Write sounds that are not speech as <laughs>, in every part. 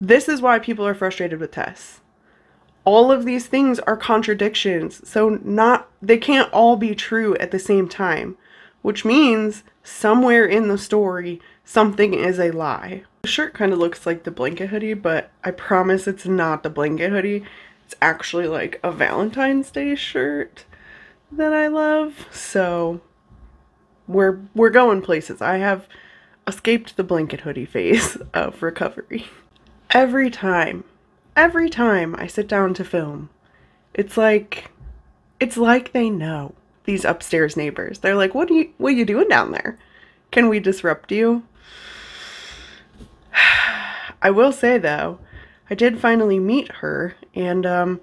This is why people are frustrated with Tess. All of these things are contradictions, so not they can't all be true at the same time, which means somewhere in the story something is a lie. The shirt kind of looks like the blanket hoodie, but I promise it's not the blanket hoodie. It's actually like a Valentine's Day shirt that I love. So we're we're going places. I have escaped the blanket hoodie phase <laughs> of recovery. Every time, every time I sit down to film, it's like it's like they know these upstairs neighbors. They're like, "What are you what are you doing down there? Can we disrupt you?" <sighs> I will say though, I did finally meet her and um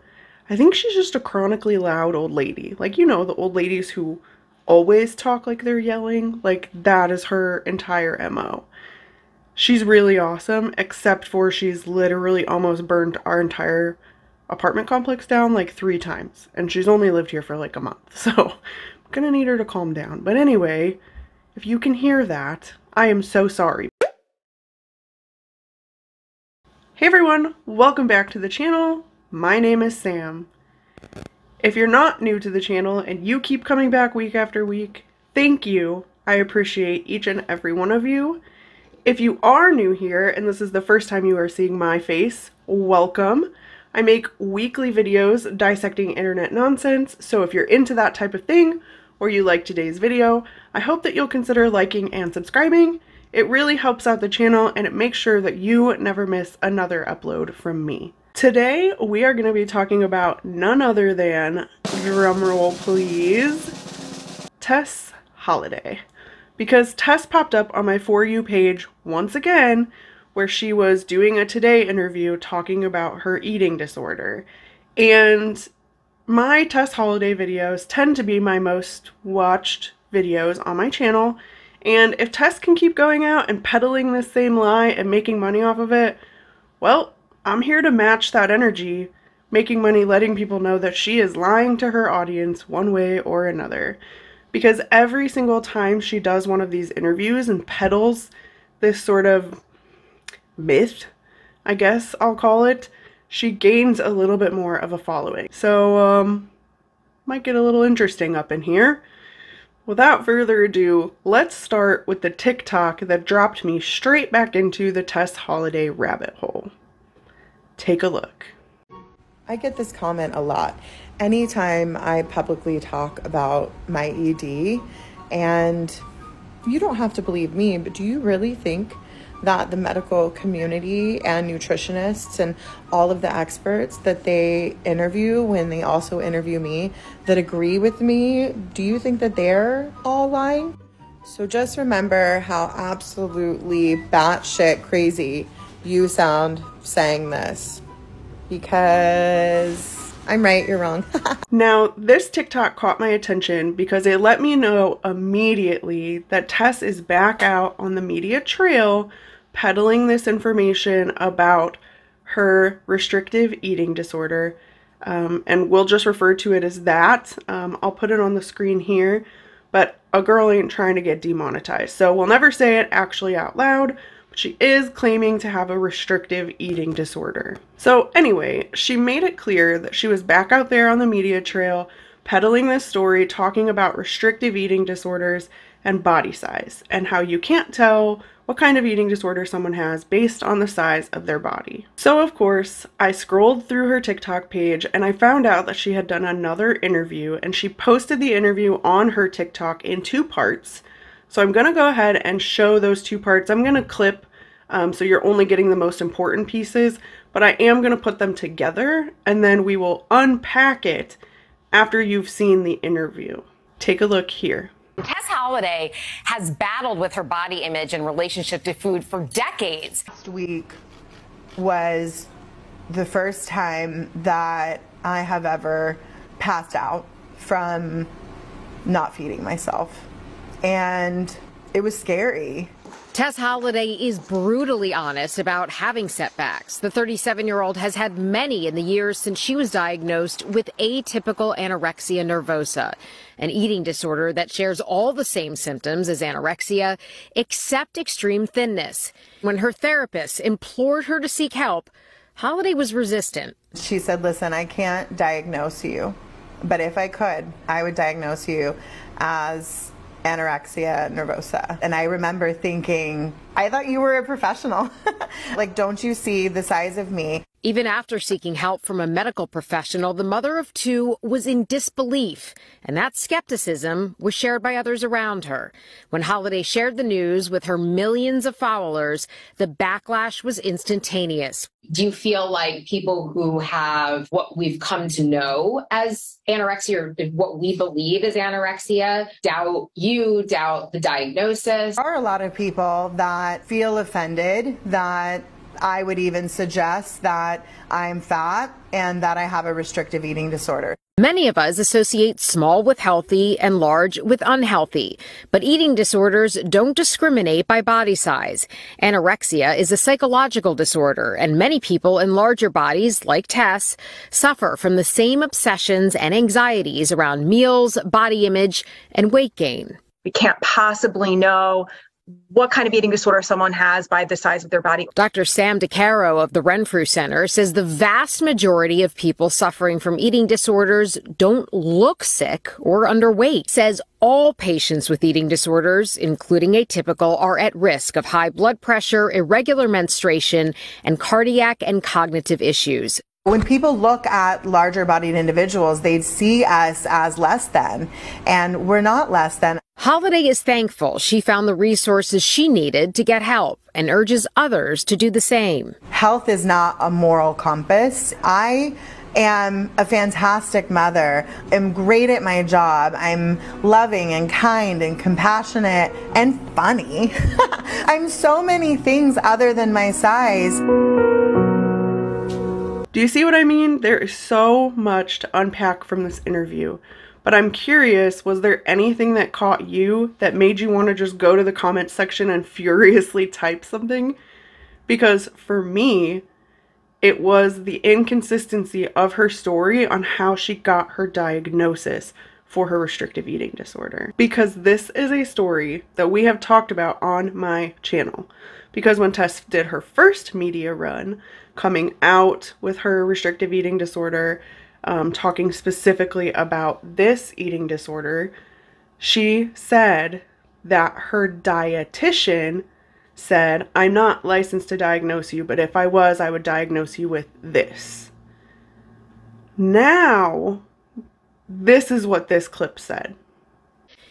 I think she's just a chronically loud old lady. Like, you know, the old ladies who always talk like they're yelling. Like, that is her entire MO. She's really awesome, except for she's literally almost burned our entire apartment complex down like three times. And she's only lived here for like a month. <laughs> So I'm gonna need her to calm down. But anyway, if you can hear that, I am so sorry. Hey everyone, welcome back to the channel. My name is Sam. If you're not new to the channel and you keep coming back week after week, thank you. I appreciate each and every one of you. If you are new here and this is the first time you are seeing my face, welcome. I make weekly videos dissecting internet nonsense, so if you're into that type of thing, or you like today's video, I hope that you'll consider liking and subscribing. It really helps out the channel and it makes sure that you never miss another upload from me. Today, we are going to be talking about none other than, drumroll please, Tess Holliday. Because Tess popped up on my For You page once again, where she was doing a Today interview talking about her eating disorder. And my Tess Holliday videos tend to be my most watched videos on my channel. And if Tess can keep going out and peddling this same lie and making money off of it, well, I'm here to match that energy, making money letting people know that she is lying to her audience one way or another. Because every single time she does one of these interviews and peddles this sort of myth, I guess I'll call it, she gains a little bit more of a following. So, um, might get a little interesting up in here. Without further ado, let's start with the TikTok that dropped me straight back into the Tess Holliday rabbit hole. Take a look. I get this comment a lot anytime I publicly talk about my ED. And you don't have to believe me, but do you really think that the medical community and nutritionists and all of the experts that they interview when they also interview me that agree with me, do you think that they're all lying? So just remember how absolutely batshit crazy you sound saying this because I'm right, you're wrong. <laughs> now, this TikTok caught my attention because it let me know immediately that Tess is back out on the media trail peddling this information about her restrictive eating disorder. Um, and we'll just refer to it as that. Um, I'll put it on the screen here, but a girl ain't trying to get demonetized. So we'll never say it actually out loud, she is claiming to have a restrictive eating disorder. So anyway, she made it clear that she was back out there on the media trail peddling this story talking about restrictive eating disorders and body size and how you can't tell what kind of eating disorder someone has based on the size of their body. So of course, I scrolled through her TikTok page and I found out that she had done another interview and she posted the interview on her TikTok in two parts so I'm going to go ahead and show those two parts. I'm going to clip um, so you're only getting the most important pieces, but I am going to put them together and then we will unpack it after you've seen the interview. Take a look here. Tess Holliday has battled with her body image and relationship to food for decades. Last week was the first time that I have ever passed out from not feeding myself and it was scary. Tess Holliday is brutally honest about having setbacks. The 37 year old has had many in the years since she was diagnosed with atypical anorexia nervosa, an eating disorder that shares all the same symptoms as anorexia, except extreme thinness. When her therapist implored her to seek help, Holliday was resistant. She said, Listen, I can't diagnose you, but if I could, I would diagnose you as anorexia nervosa. And I remember thinking, I thought you were a professional. <laughs> like, don't you see the size of me? Even after seeking help from a medical professional, the mother of two was in disbelief, and that skepticism was shared by others around her. When Holliday shared the news with her millions of followers, the backlash was instantaneous. Do you feel like people who have what we've come to know as anorexia or what we believe is anorexia doubt you, doubt the diagnosis? There are a lot of people that feel offended that I would even suggest that I'm fat and that I have a restrictive eating disorder. Many of us associate small with healthy and large with unhealthy, but eating disorders don't discriminate by body size. Anorexia is a psychological disorder, and many people in larger bodies, like Tess, suffer from the same obsessions and anxieties around meals, body image, and weight gain. We can't possibly know what kind of eating disorder someone has by the size of their body. Dr. Sam DeCaro of the Renfrew Center says the vast majority of people suffering from eating disorders don't look sick or underweight. Says all patients with eating disorders, including atypical, are at risk of high blood pressure, irregular menstruation, and cardiac and cognitive issues. When people look at larger bodied individuals, they see us as less than, and we're not less than. Holliday is thankful she found the resources she needed to get help and urges others to do the same. Health is not a moral compass. I am a fantastic mother. I'm great at my job. I'm loving and kind and compassionate and funny. <laughs> I'm so many things other than my size. Do you see what I mean? There is so much to unpack from this interview. But I'm curious, was there anything that caught you that made you want to just go to the comment section and <laughs> furiously type something? Because for me, it was the inconsistency of her story on how she got her diagnosis for her restrictive eating disorder. Because this is a story that we have talked about on my channel. Because when Tess did her first media run, coming out with her restrictive eating disorder, um, talking specifically about this eating disorder, she said that her dietitian said, I'm not licensed to diagnose you, but if I was, I would diagnose you with this. Now, this is what this clip said.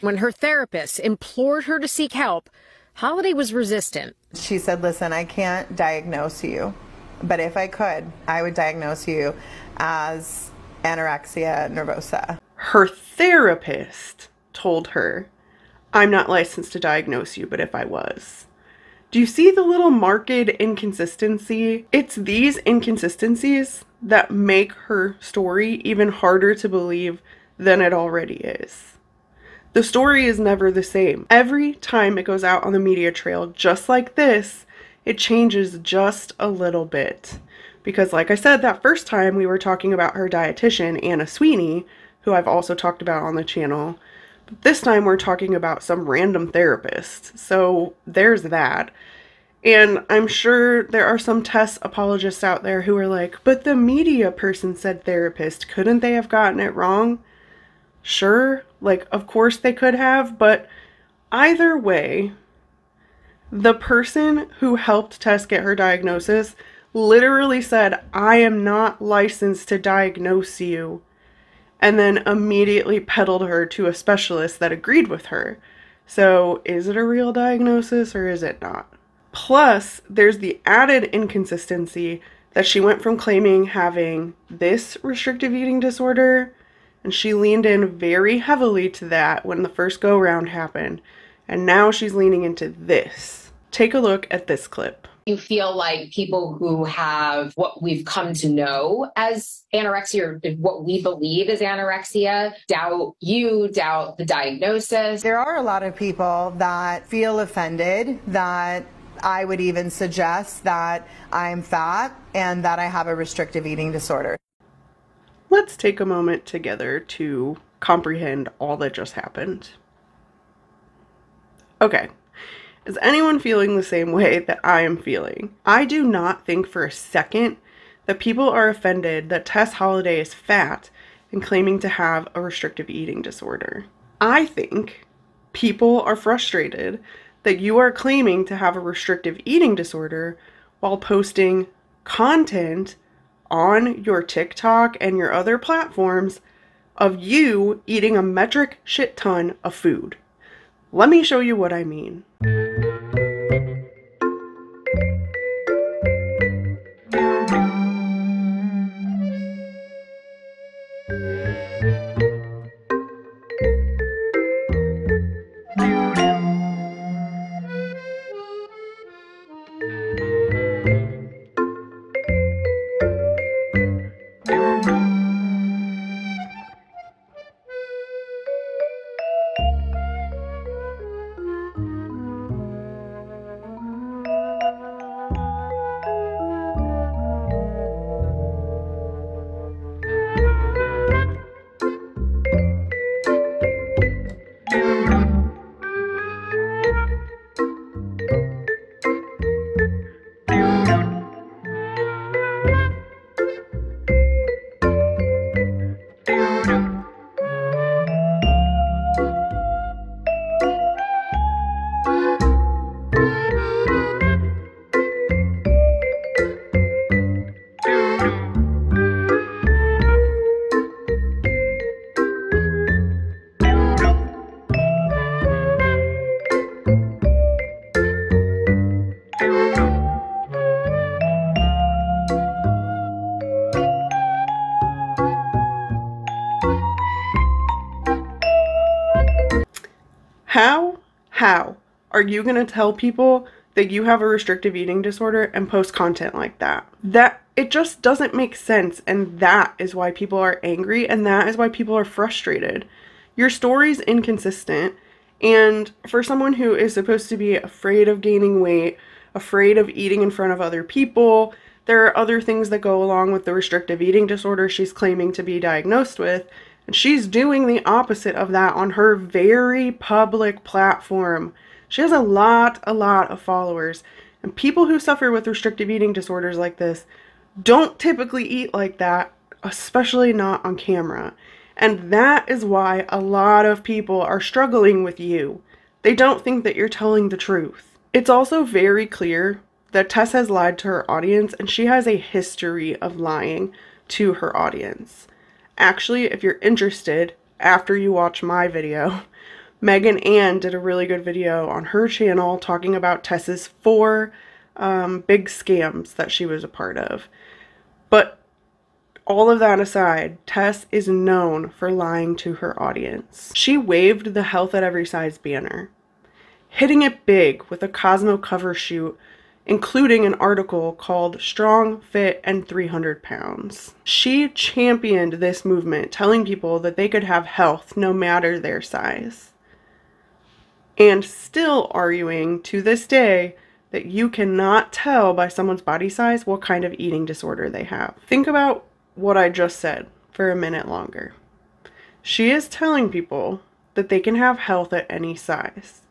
When her therapist implored her to seek help, Holliday was resistant. She said, Listen, I can't diagnose you. But if I could, I would diagnose you as anorexia nervosa. Her therapist told her, I'm not licensed to diagnose you, but if I was. Do you see the little marked inconsistency? It's these inconsistencies that make her story even harder to believe than it already is. The story is never the same. Every time it goes out on the media trail, just like this, it changes just a little bit. Because, like I said, that first time we were talking about her dietitian, Anna Sweeney, who I've also talked about on the channel. But this time we're talking about some random therapist. So there's that. And I'm sure there are some Tess apologists out there who are like, but the media person said therapist. Couldn't they have gotten it wrong? Sure, like, of course they could have, but either way, the person who helped Tess get her diagnosis literally said, I am not licensed to diagnose you, and then immediately peddled her to a specialist that agreed with her. So, is it a real diagnosis or is it not? Plus, there's the added inconsistency that she went from claiming having this restrictive eating disorder, and she leaned in very heavily to that when the first go round happened, and now she's leaning into this. Take a look at this clip. You feel like people who have what we've come to know as anorexia or what we believe is anorexia doubt you, doubt the diagnosis. There are a lot of people that feel offended that I would even suggest that I'm fat and that I have a restrictive eating disorder. Let's take a moment together to comprehend all that just happened. Okay, is anyone feeling the same way that I am feeling? I do not think for a second that people are offended that Tess Holliday is fat and claiming to have a restrictive eating disorder. I think people are frustrated that you are claiming to have a restrictive eating disorder while posting content on your TikTok and your other platforms of you eating a metric shit ton of food. Let me show you what I mean. Are you going to tell people that you have a restrictive eating disorder and post content like that? That it just doesn't make sense and that is why people are angry and that is why people are frustrated. Your story's inconsistent and for someone who is supposed to be afraid of gaining weight, afraid of eating in front of other people, there are other things that go along with the restrictive eating disorder she's claiming to be diagnosed with and she's doing the opposite of that on her very public platform. She has a lot, a lot of followers. And people who suffer with restrictive eating disorders like this don't typically eat like that, especially not on camera. And that is why a lot of people are struggling with you. They don't think that you're telling the truth. It's also very clear that Tess has lied to her audience and she has a history of lying to her audience. Actually, if you're interested, after you watch my video, <laughs> Megan Anne did a really good video on her channel talking about Tess's four um, big scams that she was a part of. But all of that aside, Tess is known for lying to her audience. She waved the Health at Every Size banner, hitting it big with a Cosmo cover shoot including an article called Strong, Fit, and 300 Pounds. She championed this movement, telling people that they could have health no matter their size. And still arguing to this day that you cannot tell by someone's body size what kind of eating disorder they have. Think about what I just said for a minute longer. She is telling people that they can have health at any size.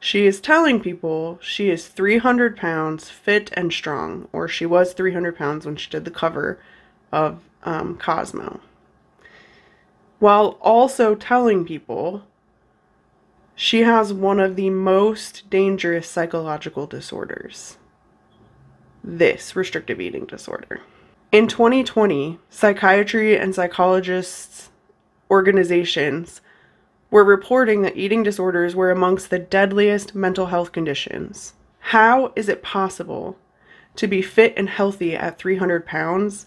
She is telling people she is 300 pounds, fit and strong, or she was 300 pounds when she did the cover of um, Cosmo. While also telling people she has one of the most dangerous psychological disorders this restrictive eating disorder. In 2020, psychiatry and psychologists organizations were reporting that eating disorders were amongst the deadliest mental health conditions. How is it possible to be fit and healthy at 300 pounds,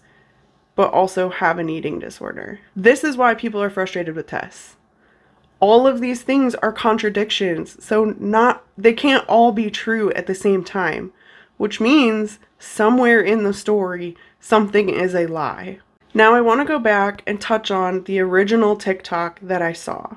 but also have an eating disorder? This is why people are frustrated with Tess. All of these things are contradictions, so not they can't all be true at the same time. which means somewhere in the story, something is a lie. Now, I want to go back and touch on the original TikTok that I saw,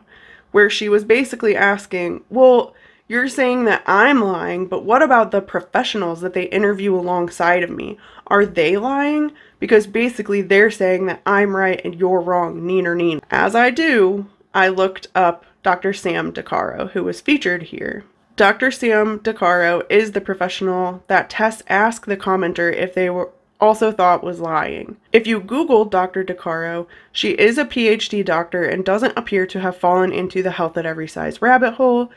where she was basically asking, Well, you're saying that I'm lying, but what about the professionals that they interview alongside of me? Are they lying? Because basically they're saying that I'm right and you're wrong, neener neen. As I do, I looked up Dr. Sam DeCaro, who was featured here. Dr. Sam DeCaro is the professional that Tess asked the commenter if they were also thought was lying. If you Google Dr. DeCaro, she is a PhD doctor and doesn't appear to have fallen into the health at every size rabbit hole.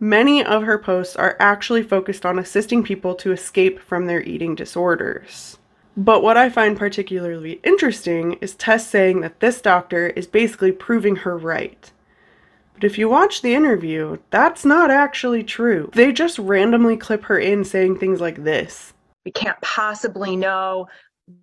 Many of her posts are actually focused on assisting people to escape from their eating disorders. But what I find particularly interesting is Tess saying that this doctor is basically proving her right. But if you watch the interview, that's not actually true. They just randomly clip her in saying things like this. We can't possibly know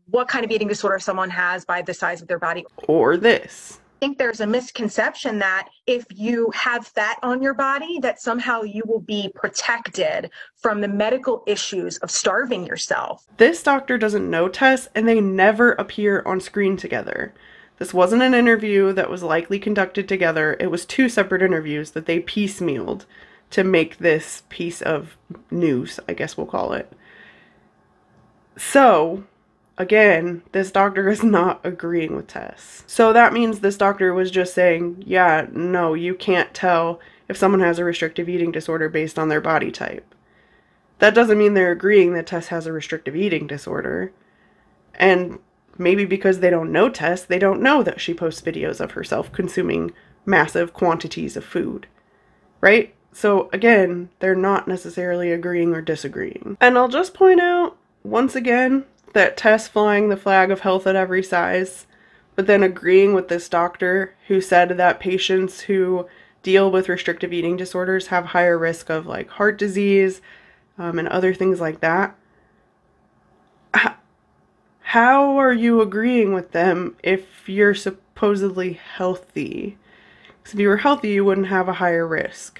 what kind of eating disorder someone has by the size of their body. Or this. Think there's a misconception that if you have fat on your body, that somehow you will be protected from the medical issues of starving yourself. This doctor doesn't know Tess, and they never appear on screen together. This wasn't an interview that was likely conducted together. It was two separate interviews that they piecemealed to make this piece of news, I guess we'll call it. So, again, this doctor is not agreeing with Tess. So that means this doctor was just saying, yeah, no, you can't tell if someone has a restrictive eating disorder based on their body type. That doesn't mean they're agreeing that Tess has a restrictive eating disorder. And Maybe because they don't know Tess, they don't know that she posts videos of herself consuming massive quantities of food. Right? So again, they're not necessarily agreeing or disagreeing. And I'll just point out once again that Tess flying the flag of health at every size, but then agreeing with this doctor who said that patients who deal with restrictive eating disorders have higher risk of like heart disease um, and other things like that how are you agreeing with them if you're supposedly healthy? Because if you were healthy, you wouldn't have a higher risk.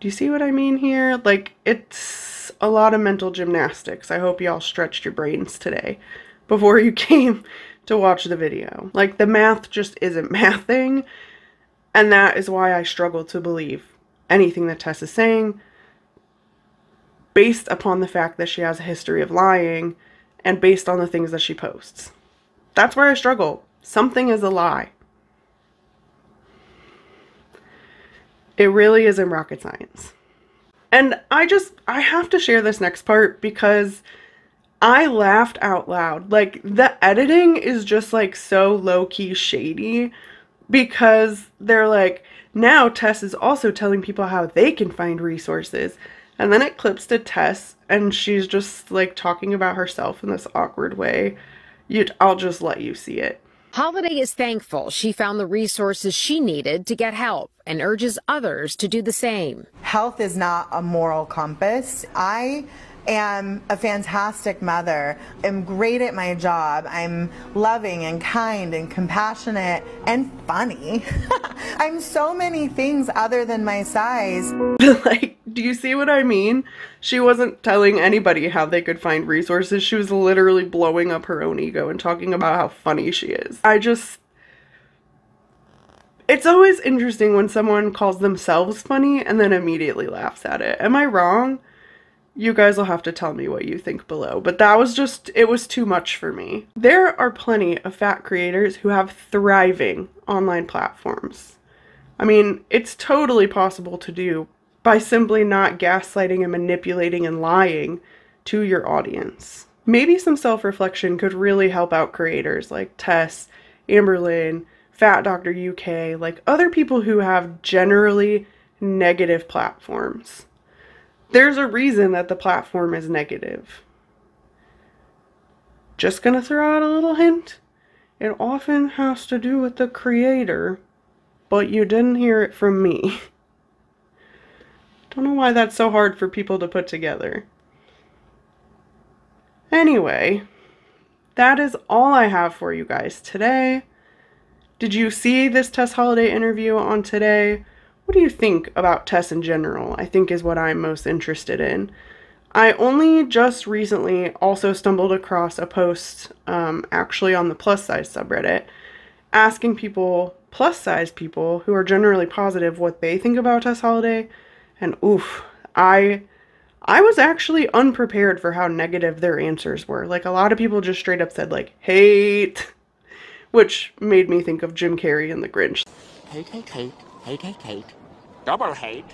Do you see what I mean here? Like, it's a lot of mental gymnastics. I hope y'all stretched your brains today before you <laughs> came to watch the video. Like, the math just isn't <laughs> mathing, and that is why I struggle to believe anything that Tess is saying based upon the fact that she has a history of lying and based on the things that she posts. That's where I struggle. Something is a lie. It really isn't rocket science. And I just, I have to share this next part because I laughed out loud. Like, the editing is just like so low key shady because they're like, now Tess is also telling people how they can find resources. And then it clips to Tess and she's just like talking about herself in this awkward way. You I'll just let you see it. Holliday is thankful she found the resources she needed to get help and urges others to do the same. Health is not a moral compass. I am a fantastic mother. I'm great at my job. I'm loving and kind and compassionate and funny. <laughs> I'm so many things other than my size. <laughs> like, do you see what I mean? She wasn't telling anybody how they could find resources. She was literally blowing up her own ego and talking about how funny she is. I just it's always interesting when someone calls themselves funny and then immediately laughs at it. Am I wrong? You guys will have to tell me what you think below, but that was just, it was too much for me. There are plenty of fat creators who have thriving online platforms. I mean, it's totally possible to do by simply not gaslighting and manipulating and lying to your audience. Maybe some self reflection could really help out creators like Tess, Amberlynn, Fat Doctor UK, like other people who have generally negative platforms. There's a reason that the platform is negative. Just gonna throw out a little hint. It often has to do with the creator, but you didn't hear it from me. Don't know why that's so hard for people to put together. Anyway, that is all I have for you guys today. Did you see this Tess Holliday interview on today? What do you think about Tess in general? I think is what I'm most interested in. I only just recently also stumbled across a post, um, actually on the plus size subreddit, asking people, plus size people who are generally positive, what they think about Tess Holliday. And oof, I I was actually unprepared for how negative their answers were. Like a lot of people just straight up said like hate, which made me think of Jim Carrey and The Grinch. Hate, hate, hate, hate, hate, hate, double hate,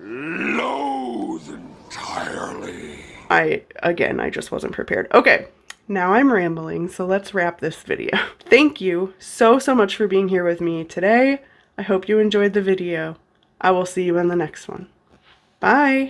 loathe entirely. I again, I just wasn't prepared. Okay. Now I'm rambling, so let's wrap this video. <laughs> Thank you so, so much for being here with me today. I hope you enjoyed the video. I will see you in the next one. Bye!